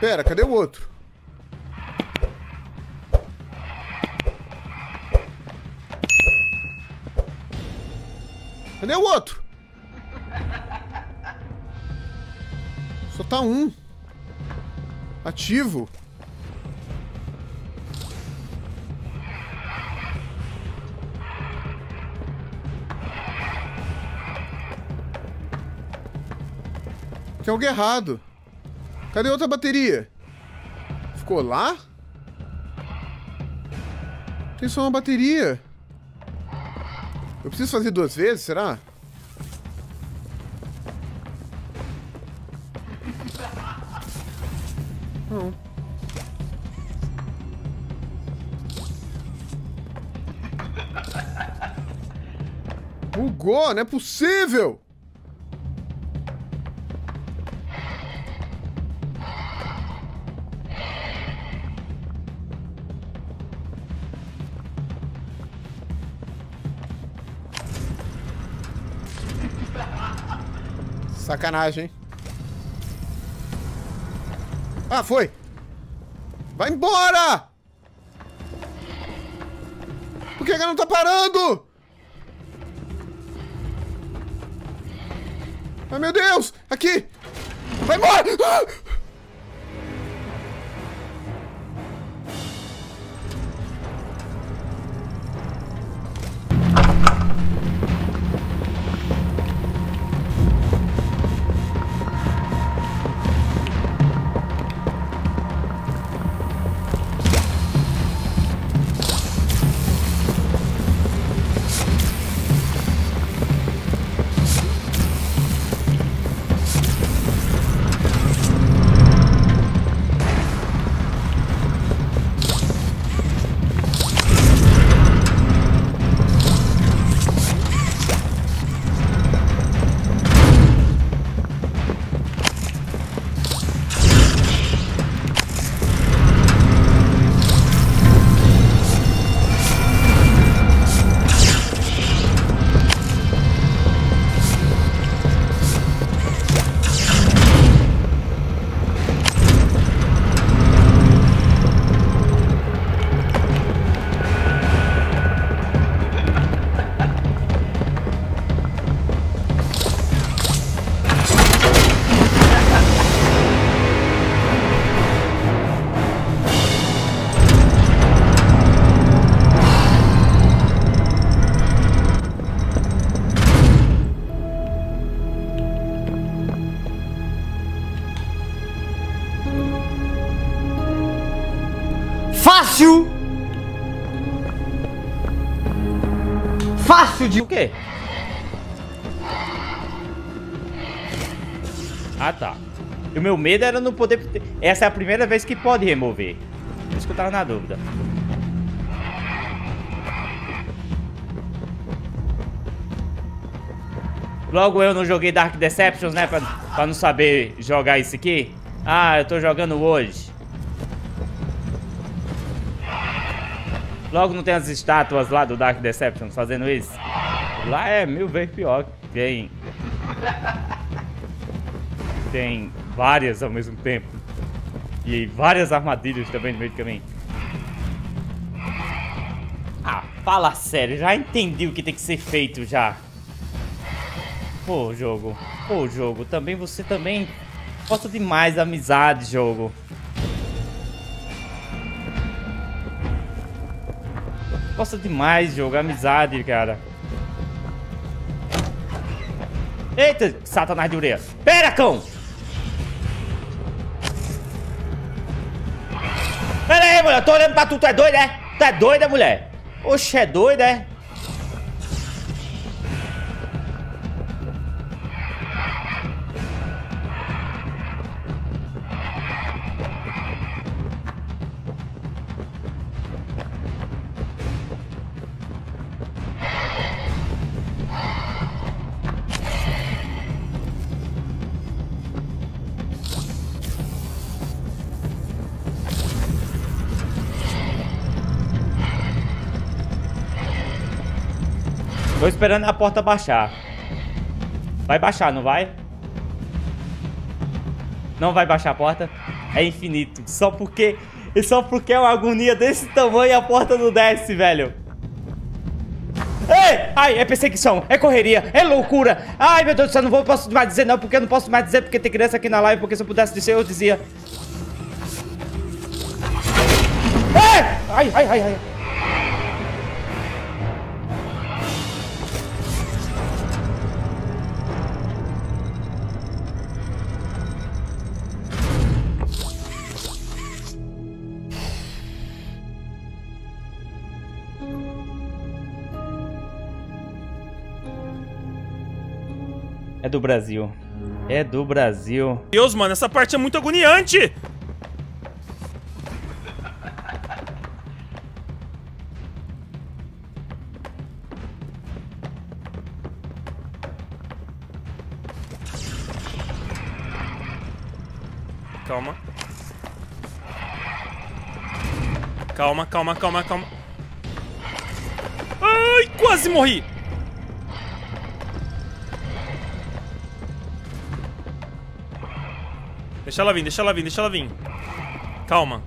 Pera, cadê o outro? Cadê o outro? Só tá um. Ativo. Tem algo errado. Cadê outra bateria? Ficou lá? Tem só uma bateria. Eu preciso fazer duas vezes, será? Não. Bugou, não é possível! Sacanagem, hein? Ah, foi! Vai embora! Por que ela não tá parando? Ai, meu Deus! Aqui! Vai embora! Ah! Fácil de o quê? Ah, tá. E o meu medo era não poder... Essa é a primeira vez que pode remover. Por isso que eu tava na dúvida. Logo eu não joguei Dark Deceptions, né? Pra, pra não saber jogar isso aqui. Ah, eu tô jogando hoje. Logo não tem as estátuas lá do Dark Deception fazendo isso? Lá é mil vezes pior. Tem. Tem várias ao mesmo tempo. E várias armadilhas também no meio do caminho. Ah, fala sério, já entendi o que tem que ser feito já. Pô, jogo. Pô, jogo, também você também gosta demais da amizade, jogo. Gosta demais de jogar amizade, cara. Eita, satanás de ureia. Pera, cão! Pera aí, mulher. Tô olhando pra tu. Tu é doida, é? Tu é doida, mulher? Oxe, é doida, é? Tô esperando a porta baixar. Vai baixar, não vai? Não vai baixar a porta. É infinito. Só porque... E só porque é uma agonia desse tamanho a porta não desce, velho. Ei! Ai, é perseguição, é correria, é loucura. Ai, meu Deus do céu, não vou, posso mais dizer não, porque eu não posso mais dizer porque tem criança aqui na live, porque se eu pudesse dizer, eu dizia. Ei! Ai, ai, ai, ai. Do Brasil. É do Brasil. Deus, mano, essa parte é muito agoniante! Calma. Calma, calma, calma, calma. Ai, quase morri! Deixa ela vir, deixa ela vir, deixa ela vir. Calma.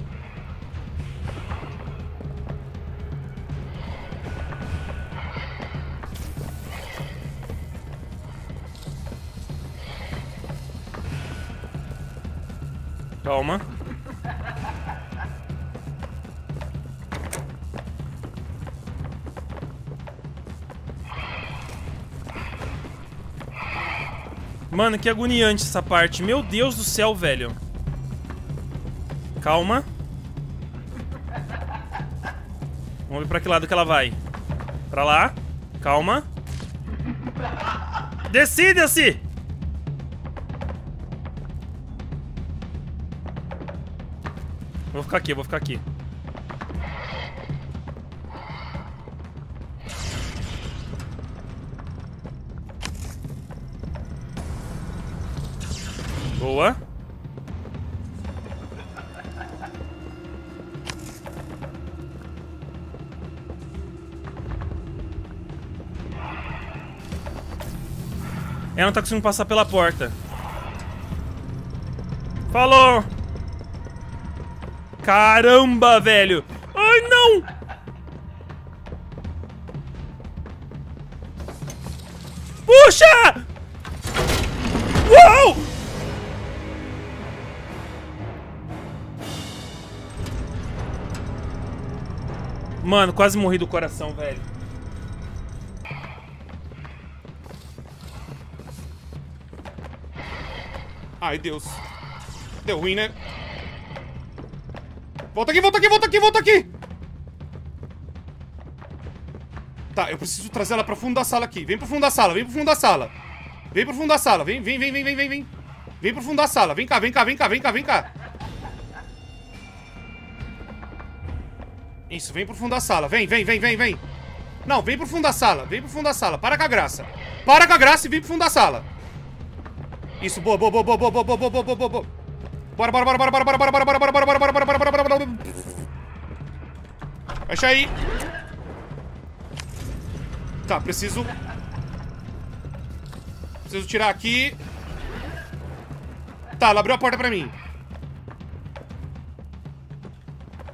Calma. Mano, que agoniante essa parte. Meu Deus do céu, velho. Calma. Vamos ver pra que lado que ela vai. Pra lá. Calma. Decida-se! Vou ficar aqui, vou ficar aqui. Boa. Ela não tá conseguindo passar pela porta. Falou! Caramba, velho! Mano, quase morri do coração, velho. Ai, Deus. Deu ruim, né? Volta aqui, volta aqui, volta aqui, volta aqui! Tá, eu preciso trazer ela pra fundo da sala aqui. Vem pro fundo da sala, vem pro fundo da sala. Vem pro fundo da sala, vem, vem, vem, vem, vem, vem. Vem pro fundo da sala, vem cá, vem cá, vem cá, vem cá, vem cá. Isso, vem pro fundo da sala, vem, vem, vem, vem, vem. Não, vem pro fundo da sala, vem pro fundo da sala, para com a graça. Para com a graça e vem pro fundo da sala. Isso, boa, boa, boa, boa, boa, boa, boa, boa, boa, boa, boa. Bora, bora, bora, bora, bora, bora, bora, bora, bora, bora, bora, bora, bora, bora, bora, bora, bora. Fecha aí. Tá, preciso... Preciso tirar aqui. Tá, ela abriu a porta pra mim.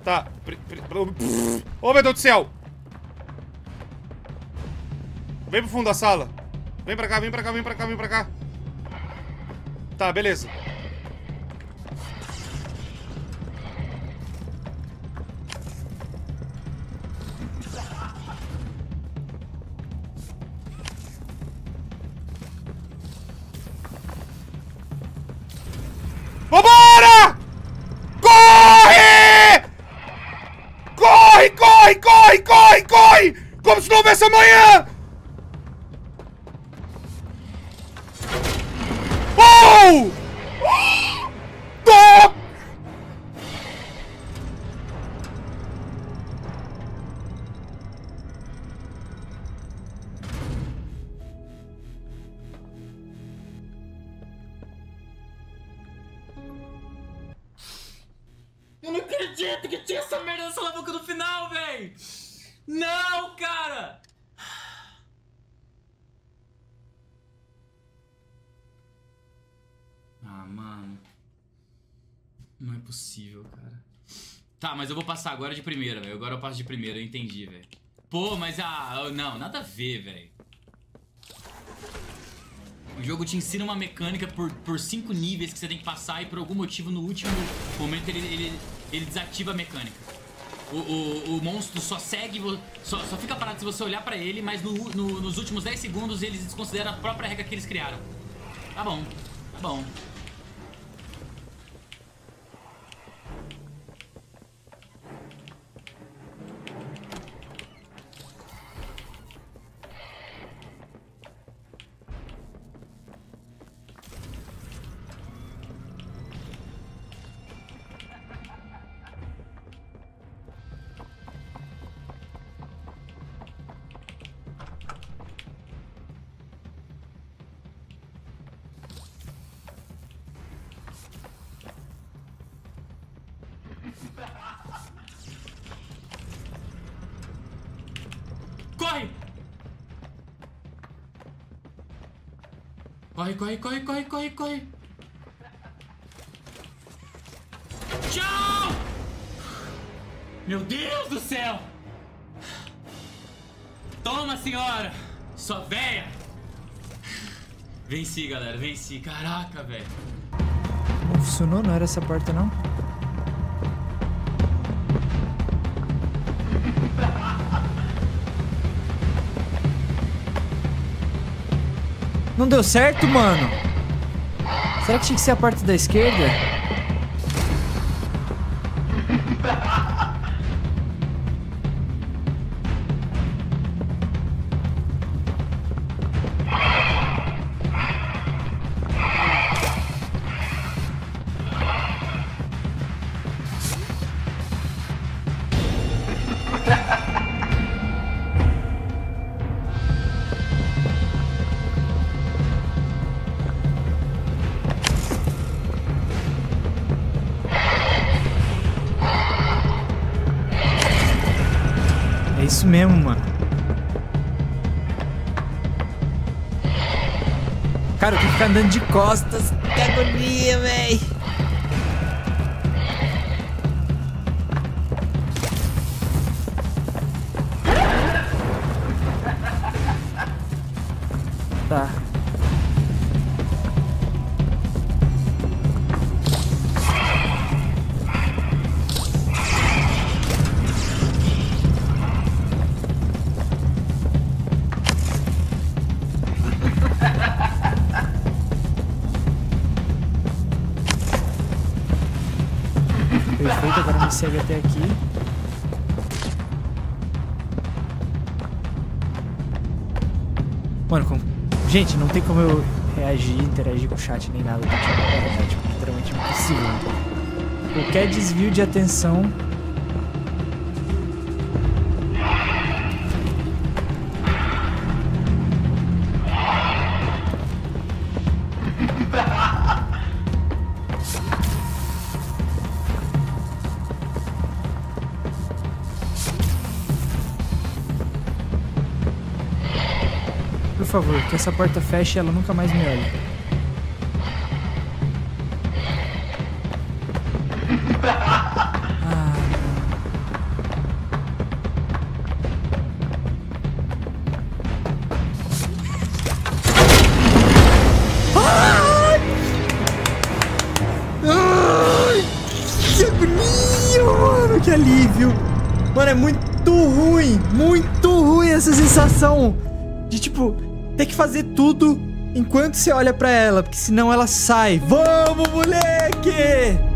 Tá. Oh, meu Deus do céu. Vem pro fundo da sala. Vem pra cá, vem pra cá, vem pra cá, vem pra cá. Tá, beleza. Vambora! Corre! Corre, corre, corre, corre, corre! Como se não houvesse amanhã! Oh! Oh! Eu não acredito que tinha essa merda nessa alavanca no final, véi! Não, cara! Ah, mano. Não é possível, cara. Tá, mas eu vou passar agora de primeira, velho. Agora eu passo de primeira, eu entendi, velho. Pô, mas ah, não, nada a ver, velho. O jogo te ensina uma mecânica por, por cinco níveis que você tem que passar e por algum motivo no último momento ele, ele, ele desativa a mecânica. O, o, o monstro só segue, só, só fica parado se você olhar pra ele, mas no, no- nos últimos 10 segundos eles desconsideram a própria regra que eles criaram. Tá bom, tá bom. Corre, corre, corre, corre, corre, corre. Tchau! Meu Deus do céu! Toma, senhora! Sua véia! Venci, galera, venci. Caraca, velho. Não funcionou? Não era essa porta, não? Não deu certo, mano? Será que tinha que ser a porta da esquerda? É isso mesmo, mano. Cara, eu tenho que ficar andando de costas. Que agonia, véi. Gente, não tem como eu reagir, interagir com o chat nem nada. É, é tipo, literalmente impossível. Qualquer desvio de atenção. Favor, que essa porta feche e ela nunca mais me olhe. Ah, Ai, que agonia, mano, que alívio. Mano, é muito ruim, muito ruim essa sensação de tipo ter que fazer tudo enquanto você olha pra ela, porque senão ela sai. Vamos, moleque!